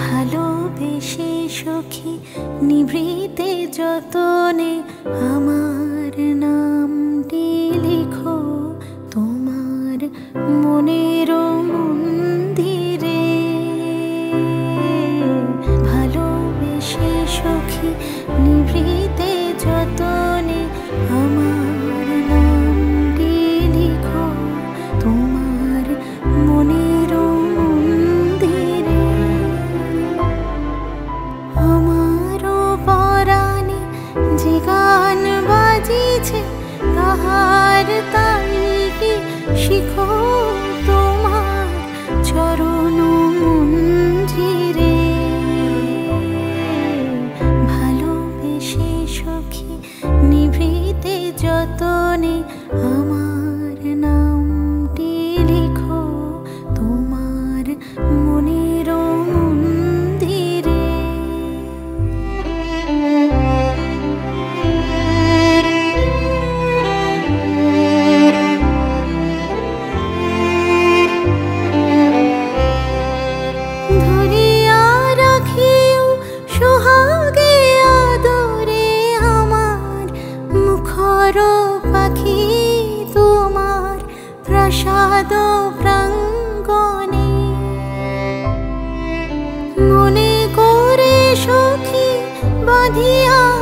ভালোবেসে সখী নিভৃতে যতনে আমার নামটি লিখো তোমার মনে তাহার তাই কি শিখো তো? মনে করে সখী বাঁধিয়া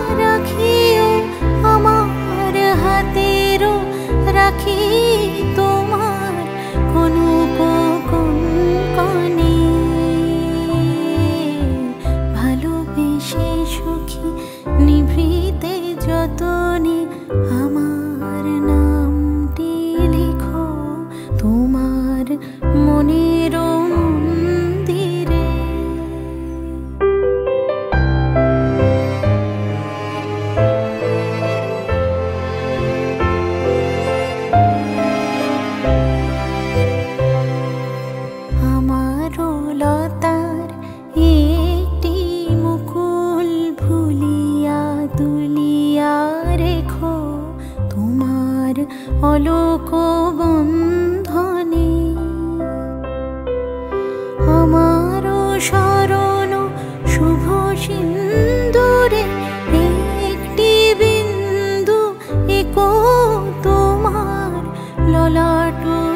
অলোক বন্ধনে আমার শরণ শুভ সিন্দুরে একটি বিন্দু একো তোমার ললাটু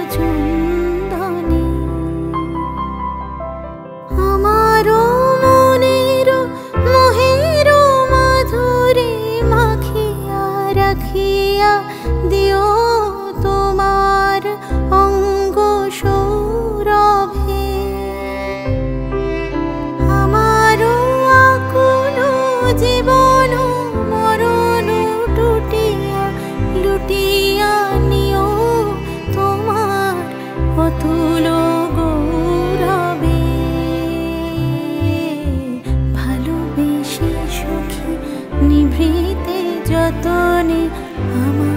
অতুল গৌরবে ভালোবেসে সুখী নিভৃতে যতনে আমার